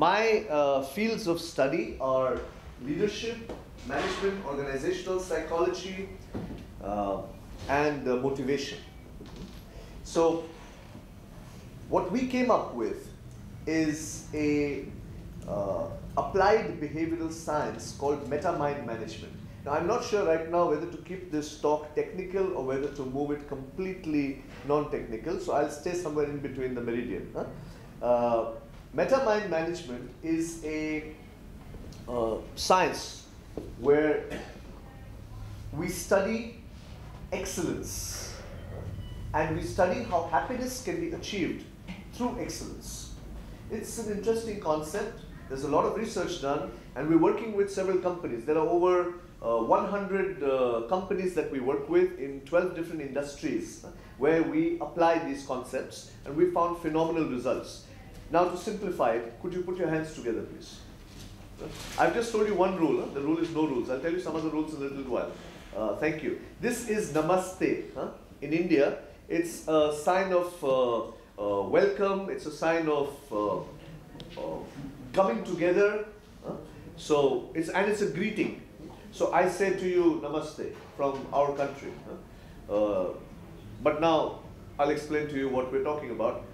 my uh, fields of study are leadership, management, organizational psychology, uh, and uh, motivation. So, what we came up with is a uh, applied behavioral science called meta-mind management. Now, I'm not sure right now whether to keep this talk technical or whether to move it completely non-technical, so I'll stay somewhere in between the meridian. Huh? Uh, meta-mind management is a uh, science where we study excellence and we study how happiness can be achieved through excellence. It's an interesting concept. There's a lot of research done, and we're working with several companies. There are over uh, 100 uh, companies that we work with in 12 different industries where we apply these concepts, and we found phenomenal results. Now, to simplify it, could you put your hands together, please? I've just told you one rule. Huh? The rule is no rules. I'll tell you some of the rules in a little while. Uh, thank you. This is Namaste. Huh? In India, it's a sign of uh, uh, welcome. It's a sign of uh, uh, coming together. Huh? So it's and it's a greeting. So I say to you Namaste from our country. Uh, but now I'll explain to you what we're talking about.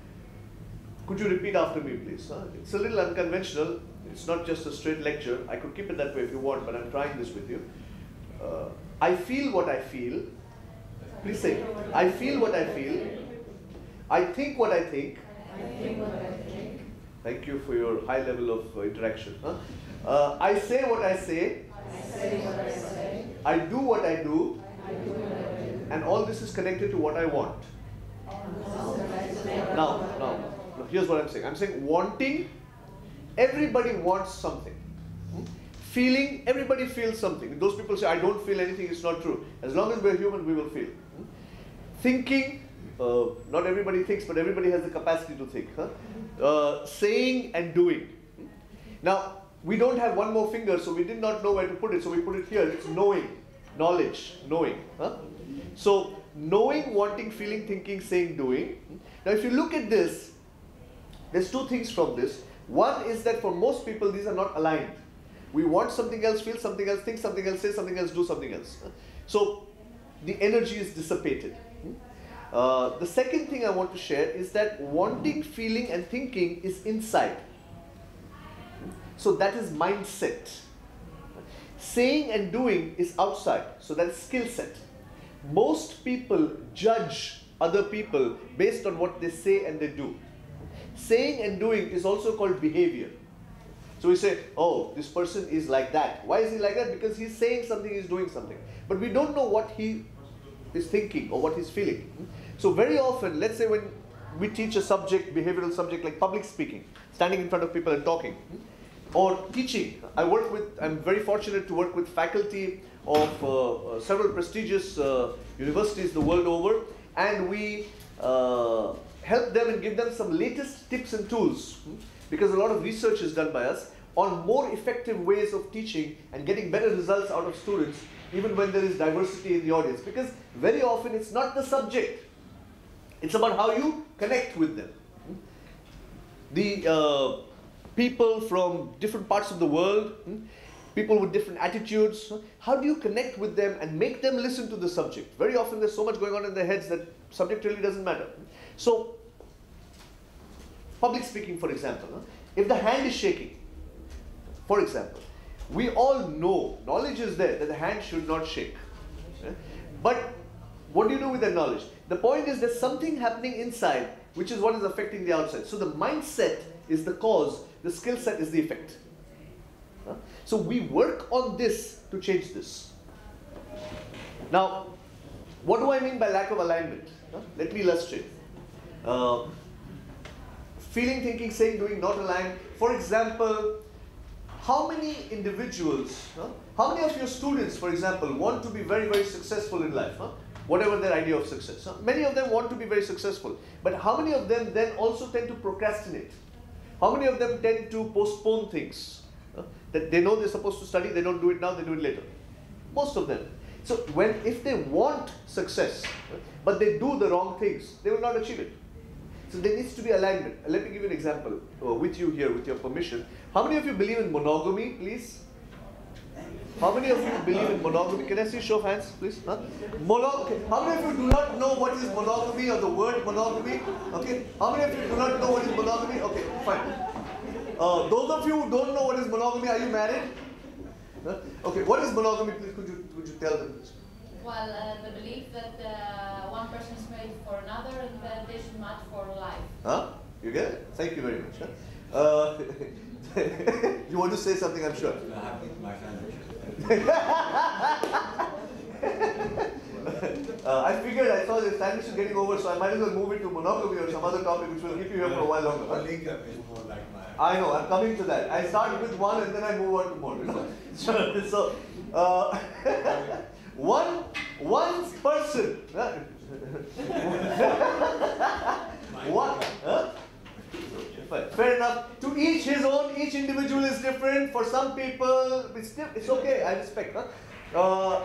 Could you repeat after me, please? Huh? It's a little unconventional. It's not just a straight lecture. I could keep it that way if you want, but I'm trying this with you. Uh, I feel what I feel. Please say, I feel what I feel. I think what I think. Thank you for your high level of uh, interaction. Huh? Uh, I say what I say. I do what I do. And all this is connected to what I want. Now, here's what I'm saying. I'm saying wanting, everybody wants something. Hmm? Feeling, everybody feels something. Those people say, I don't feel anything, it's not true. As long as we're human, we will feel. Hmm? Thinking, uh, not everybody thinks, but everybody has the capacity to think. Huh? Uh, saying and doing. Hmm? Now, we don't have one more finger, so we did not know where to put it, so we put it here. It's knowing, knowledge, knowing. Huh? So, knowing, wanting, feeling, thinking, saying, doing. Now, if you look at this, there's two things from this. One is that for most people, these are not aligned. We want something else, feel something else, think something else, say something else, do something else. So, the energy is dissipated. Uh, the second thing I want to share is that wanting, feeling, and thinking is inside. So that is mindset. Saying and doing is outside. So that's skill set. Most people judge other people based on what they say and they do. Saying and doing is also called behavior. So we say, oh, this person is like that. Why is he like that? Because he's saying something, he's doing something. But we don't know what he is thinking or what he's feeling. So very often, let's say when we teach a subject, behavioral subject like public speaking, standing in front of people and talking, or teaching. I work with, I'm very fortunate to work with faculty of uh, uh, several prestigious uh, universities the world over, and we uh, help them and give them some latest tips and tools hmm, because a lot of research is done by us on more effective ways of teaching and getting better results out of students even when there is diversity in the audience because very often it's not the subject it's about how you connect with them hmm. the uh, people from different parts of the world, hmm, people with different attitudes. How do you connect with them and make them listen to the subject? Very often there's so much going on in their heads that subject really doesn't matter. So, public speaking, for example, if the hand is shaking, for example, we all know, knowledge is there, that the hand should not shake. But what do you do with that knowledge? The point is there's something happening inside which is what is affecting the outside. So the mindset is the cause, the skill set is the effect. So we work on this to change this. Now, what do I mean by lack of alignment? Let me illustrate. Uh, feeling, thinking, saying, doing, not aligned. For example, how many individuals, huh? how many of your students, for example, want to be very, very successful in life? Huh? Whatever their idea of success. Huh? Many of them want to be very successful. But how many of them then also tend to procrastinate? How many of them tend to postpone things? That they know they're supposed to study, they don't do it now, they do it later. Most of them. So when if they want success, but they do the wrong things, they will not achieve it. So there needs to be alignment. Let me give you an example uh, with you here, with your permission. How many of you believe in monogamy, please? How many of you believe in monogamy? Can I see show of hands, please? Huh? How many of you do not know what is monogamy or the word monogamy? Okay. How many of you do not know what is monogamy? Okay, fine. Uh, those of you who don't know what is monogamy, are you married? Huh? Okay. What is monogamy? Please, could you could you tell them? Well, uh, the belief that uh, one person is made for another and that they should match for life. Huh? You get it? Thank you very much. Huh? Uh, you want to say something? I'm sure. Uh, I figured I saw the time is getting over, so I might as well move it to monogamy or some other topic which will keep you here for a while longer. huh? link up is more like my. I know, I'm coming to that. I start with one and then I move on to more. You know? so, so uh, one one person. one. Huh? Fair enough. To each his own. Each individual is different. For some people, it's it's okay. I respect. Huh? Uh,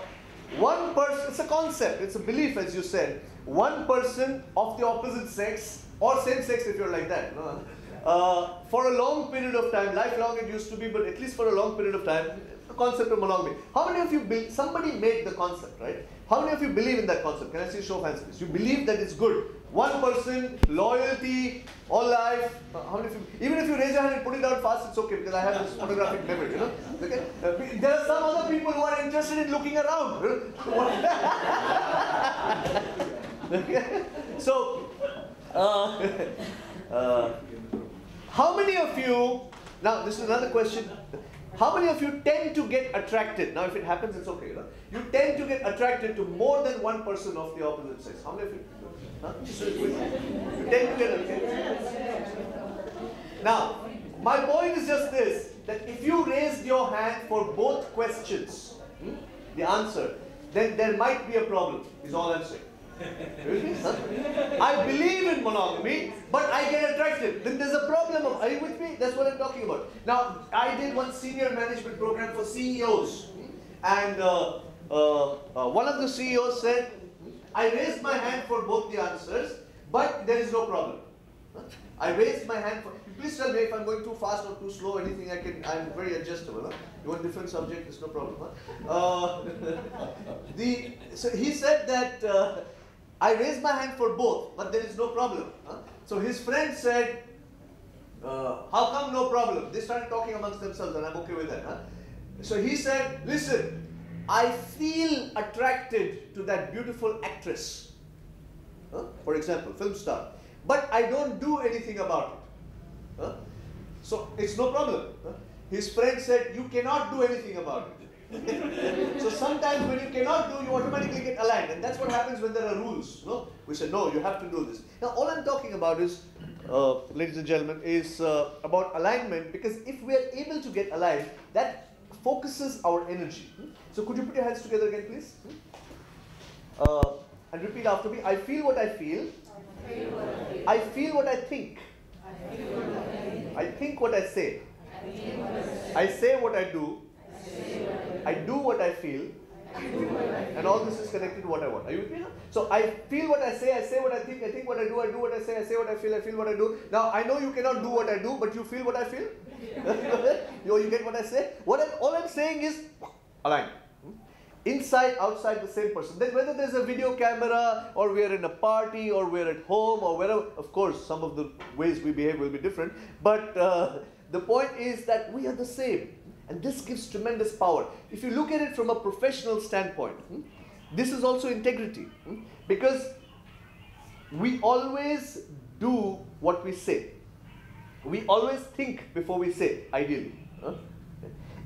one person. It's a concept. It's a belief, as you said. One person of the opposite sex or same sex, if you're like that. No? Uh, for a long period of time, lifelong it used to be, but at least for a long period of time, the concept of monogamy. How many of you be- somebody made the concept, right? How many of you believe in that concept? Can I see a show of hands, please? You believe that it's good. One person, loyalty, all life. Uh, how many of you? Even if you raise your hand and put it down fast, it's okay because I have this photographic memory. You know. Okay. Uh, there are some other people who are interested in looking around. okay. So, uh, uh, how many of you? Now, this is another question. How many of you tend to get attracted? Now, if it happens, it's okay. You, know? you tend to get attracted to more than one person of the opposite sex. How many of you? Huh? You tend to get attracted. Now, my point is just this: that if you raised your hand for both questions, hmm, the answer, then there might be a problem. Is all I'm saying. I believe in monogamy, but I get attracted. Then there's a problem. Of, are you with me? That's what I'm talking about. Now, I did one senior management program for CEOs, and uh, uh, uh, one of the CEOs said, "I raised my hand for both the answers, but there is no problem." I raised my hand for. Please tell me if I'm going too fast or too slow. Anything I can. I'm very adjustable. Huh? You want different subject? It's no problem. Huh? Uh, the so he said that uh, I raised my hand for both, but there is no problem. Huh? So his friend said, uh, "How come no problem?" They started talking amongst themselves, and I'm okay with that. Huh? So he said, "Listen, I feel attracted to that beautiful actress." Huh? For example, film star. But I don't do anything about it. So it's no problem. His friend said, You cannot do anything about it. So sometimes when you cannot do, you automatically get aligned. And that's what happens when there are rules. No? We say, No, you have to do this. Now, all I'm talking about is, uh, ladies and gentlemen, is uh, about alignment because if we are able to get aligned, that focuses our energy. Hmm? So, could you put your hands together again, please? Hmm? Uh, and repeat after me. I feel what I feel. I feel what I think. I think what I say. I say what I do. I do what I feel. And all this is connected to what I want. Are you with me? So I feel what I say, I say what I think, I think what I do, I do what I say, I say what I feel, I feel what I do. Now I know you cannot do what I do, but you feel what I feel? you, you get what I say? What I'm, all I'm saying is align. Inside, outside the same person. Then whether there's a video camera or we're in a party or we're at home or wherever, of course, some of the ways we behave will be different. But uh, the point is that we are the same. And this gives tremendous power. If you look at it from a professional standpoint, hmm, this is also integrity. hmm, Because we always do what we say. We always think before we say, ideally. huh?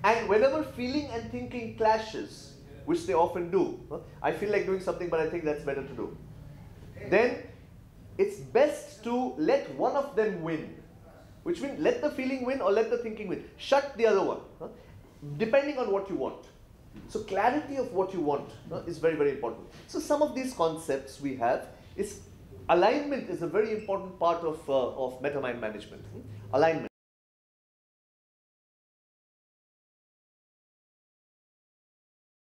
And whenever feeling and thinking clashes, which they often do, huh, I feel like doing something, but I think that's better to do. Then it's best to let one of them win. Which means let the feeling win or let the thinking win. Shut the other one, huh, depending on what you want. So clarity of what you want huh, is very, very important. So some of these concepts we have is alignment is a very important part of, uh, of meta mind management. hmm, Alignment.